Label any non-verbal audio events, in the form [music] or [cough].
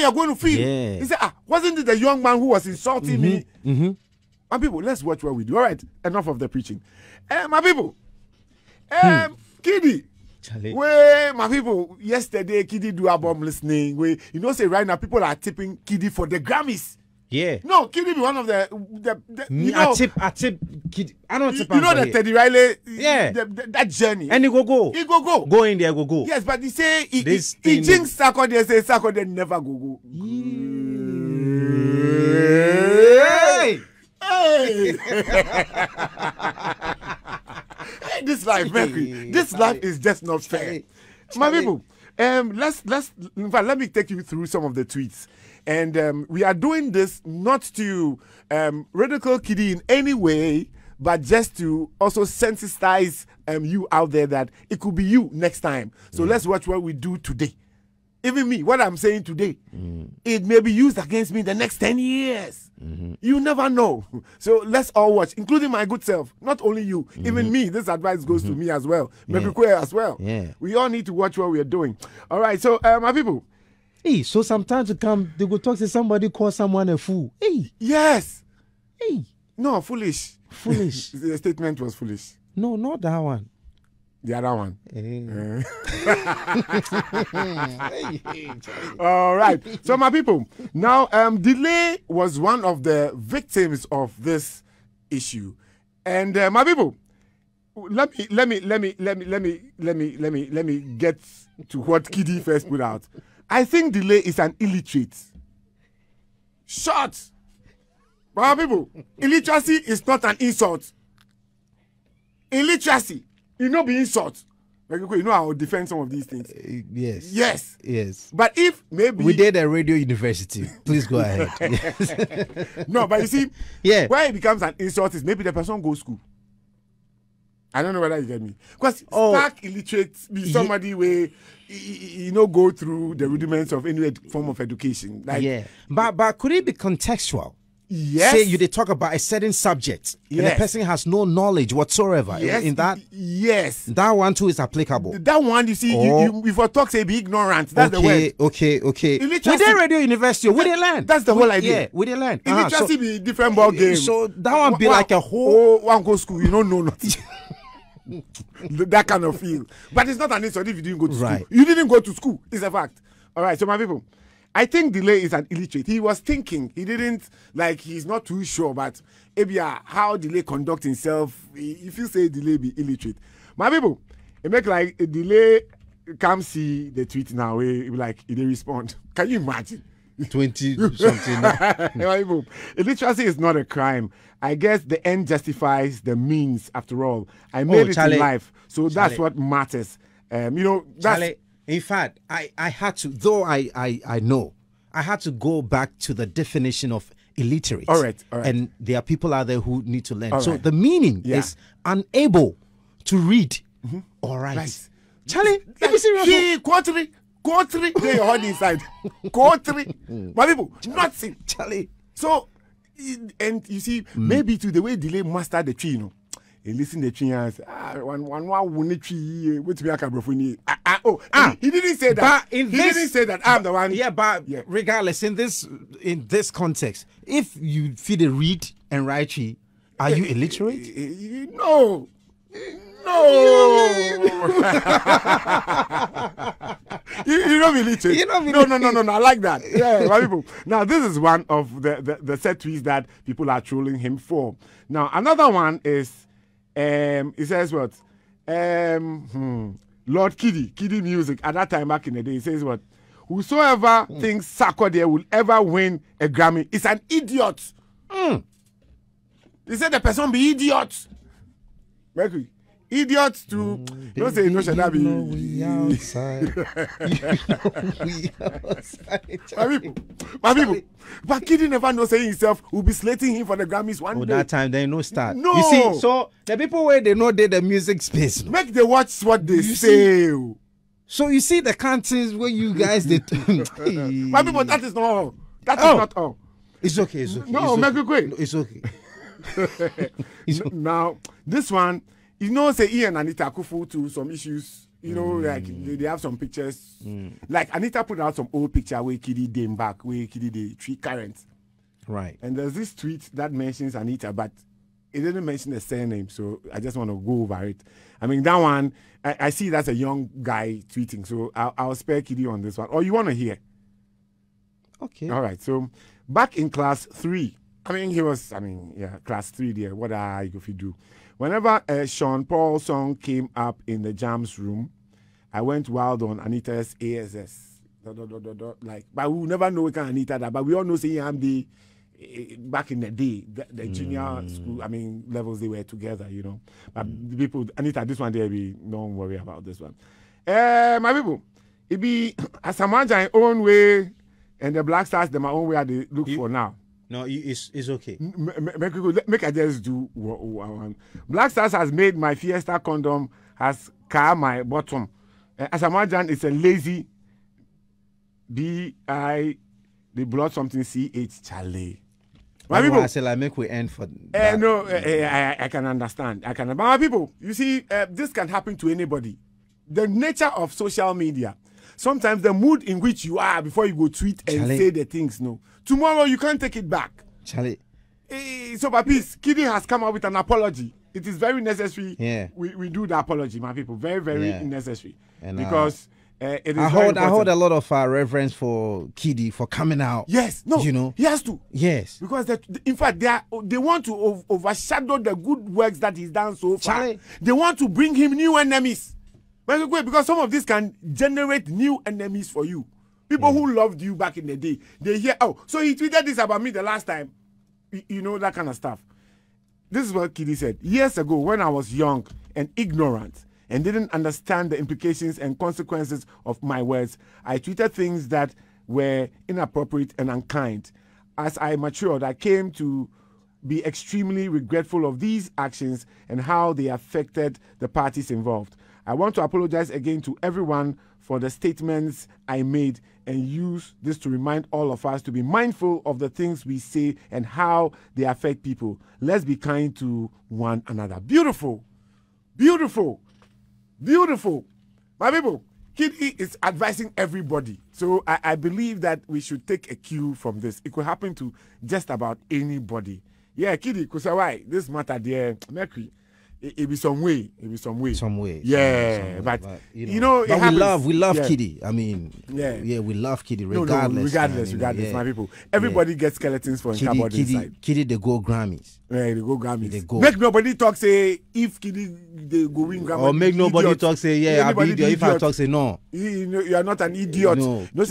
you're going to feel. Yeah. He said, ah, wasn't it the young man who was insulting me? Mm-hmm. My people, let's watch what we do. All right, enough of the preaching. Eh, my people, um, KiDi. Charlie. Wait, my people, yesterday KiDi do album listening. We, you know, say right now people are tipping KiDi for the Grammys. Yeah. No, KiDi be one of the, the, the Me, you know, I tip, I tip, kid. I don't you, tip. you know the Teddy Riley, Yeah. the, the, that journey. And he go go. he go go. Go in there, go go. Yes, but he say he, he, This he thing- jinx Sarkodie, say Sarkodie never go go. Hey. Hey! [laughs] Hey, this life, Mercury. This life is just not fair. My people, um, let's let's in fact let me take you through some of the tweets. And um, we are doing this not to um, ridicule KiDi in any way, but just to also sensitize um, you out there that it could be you next time. So let's watch what we do today. Even me, what I'm saying today, it may be used against me in the next 10 years. You never know. [laughs] So let's all watch, including my good self. Not only you, even me. This advice goes to me as well. Maybe Kwe as well. Yeah. We all need to watch what we are doing. All right. So, uh, my people, Hey, so sometimes to come, they go talk to somebody, call someone a fool. Hey, yes. hey, No, foolish. foolish. [laughs] the statement was foolish. no, not that one. The other one. [laughs] Hey. All right. [laughs] So my people, now um Delay was one of the victims of this issue. And uh, my people, let me let me let me let me let me let me let me let me get to what KiDi first put out. I think Delay is an illiterate. Short. My people, illiteracy is not an insult. Illiteracy, you know, be insult. Like, you know, I'll defend some of these things. Uh, yes. Yes. Yes. But if maybe We did a radio university. Please go ahead. [laughs] No, but you see, Yeah. where it becomes an insult is maybe the person goes school. I don't know whether you get me. Because Oh. stark illiterate be somebody where you know go through the rudiments of any form of education. Like yeah. But but could it be contextual? yes, Say you they talk about a certain subject and the person has no knowledge whatsoever in- yes, in that yes. that one too is applicable. That one you see, Oh. you, you, if I talk say be ignorant, that's the okay, word. okay, okay. We Illiteracy- did radio university. We did learn. That's the We- whole idea. Yeah, we did learn. Uh-huh, Illiteracy so- be different ball game. So that one be like a whole- Oh, one go school, you don't know nothing. [laughs] that kind of feel. But it's not an insult if you didn't go to Right. school. You didn't go to school. It's a fact. All right, so my people, I think Delay is an illiterate. He was thinking. He didn't like. He's not too sure, but maybe uh, how Delay conduct himself. If you say Delay be illiterate, my people, it make like a delay. Come see the tweet now. He he be like he dey respond. Can you imagine? 20 [laughs] something. [laughs] Illiteracy is not a crime. I guess the end justifies the means after all. I made it Oh, Charlie. in life. So that's what matters. Um, you know, that's Charlie, in fact, I, I had to, though I, I, I know, I had to go back to the definition of illiterate. All right, all right. And there are people out there who need to learn. All so right. the meaning Yeah. is unable to read or write. Right. Charlie, let me see your He quarterly, quarterly, they hold inside. quarterly. My people, nothing. Charlie. So, and you see, Hmm. maybe to the way Delay master the tree, you know. He listen the tree and say, ah, one one one one tree. What me akabrofuni? Ah, ah, oh, Ah, he, didn't say that. but in he this- didn't say that. I'm the one. Yeah, but Yeah. regardless, in this in this context, if you feed a read and write tree, are you illiterate? Eh, No. No. [laughs] [laughs] you, you don't be literate. You don't be no, no, no, no, no. I like that. Yeah, my people. Now, this is one of the, the, the set tweets that people are trolling him for. Now, another one is, um, he says what? Um, hmm, Lord KiDi, KiDi Music, at that time back in the day, he says what? Whosoever thinks Sarkodie will ever win a Grammy is an idiot. He said the person be idiot. Mercury. Idiot to mm. don't say no that be we outside. [laughs] we outside. my people. My people. But KiDi never know saying himself will be slating him for the Grammys one Oh, day. that time they no start. No. You see, so the people where they know they the music space. no? Make they watch what they You say. So you see the contents where you guys did. [laughs] My people, that is not all. That is Oh. not all. It's okay. It's okay. No, it's make okay. it quick. No. It's okay. [laughs] now, this one, you know, say Ian and Anita Akuffo to some issues You know, mm. like they, they have some pictures. Mm. Like Anita put out some old picture where KiDi came back, where KiDi the tree current. Right. And there's this tweet that mentions Anita, but it didn't mention the surname, so I just want to go over it. I mean, that one, I, I see that's a young guy tweeting, so I'll, I'll spare KiDi on this one. Or you want to hear? Okay. All right. So back in class three, I mean, he was, I mean, yeah, class three there. What are you going to do? Whenever uh, Sean Paul's song came up in the jams room, I went wild on Anita's ASS. Dot, dot, dot, dot, dot, like, but we never know we can Anita that. But we all know say I'm the eh, back in the day, the, the junior school, I mean, levels they were together, you know. But the people, Anita, this one there, we don't worry about this one. Uh, my people, it be [clears throat] Asamoah Gyan own way and the Black Stars them my own way they look You- for now. No, it's it's okay. Make, make I just do one- one. Black Stars has made my Fiesta condom has car my bottom. Uh, Asamoah Gyan is a lazy B I the blood something C H Charlie. My people, I say like make we end for. uh, no, uh, uh, I, I can understand. I can. But my people, you see, uh, this can happen to anybody. The nature of social media. Sometimes the mood in which you are before you go tweet and Charlie. say the things. No, tomorrow you can't take it back. Charlie. Eh, so, Papis, KiDi has come up with an apology. It is very necessary. Yeah. We, we do the apology, my people. Very, very Yeah. necessary. And, uh, because uh, it is I hold I hold a lot of uh, reverence for KiDi for coming out. Yes, no, You know. he has to. Yes. Because that, in fact, they are, they want to overshadow the good works that he's done so far. Charlie. They want to bring him new enemies. But Because some of this can generate new enemies for you. People hmm. who loved you back in the day, they hear, oh, so he tweeted this about me the last time. You, you know, that kind of stuff. This is what KiDi said. Years ago, when I was young and ignorant and didn't understand the implications and consequences of my words, I tweeted things that were inappropriate and unkind. As I matured, I came to be extremely regretful of these actions and how they affected the parties involved. I want to apologize again to everyone for the statements I made and use this to remind all of us to be mindful of the things we say and how they affect people. Let's be kind to one another. Beautiful. Beautiful. Beautiful. My people, KiDi is advising everybody. So I, I believe that we should take a cue from this. It could happen to just about anybody. Yeah, KiDi, Kusawai, this matter there, Mercury, it, it be some way. It be some way. Some way. Yeah, some way, but, you know, it but we happens. love we love Yeah. Kiddy. I mean, Yeah. yeah, we love No, regardless. no, regardless, I mean, regardless, yeah. my people. Everybody gets skeletons for Kiddy, cardboard Kiddy, inside. Kiddy, they go Grammys. Yeah, they go Grammys. They go. Make nobody talk say if Kiddy they go win Grammy. Or make nobody idiot. talk say yeah, I Anybody be idiot. If I talk say no. you, you know, you are not an idiot. No. No,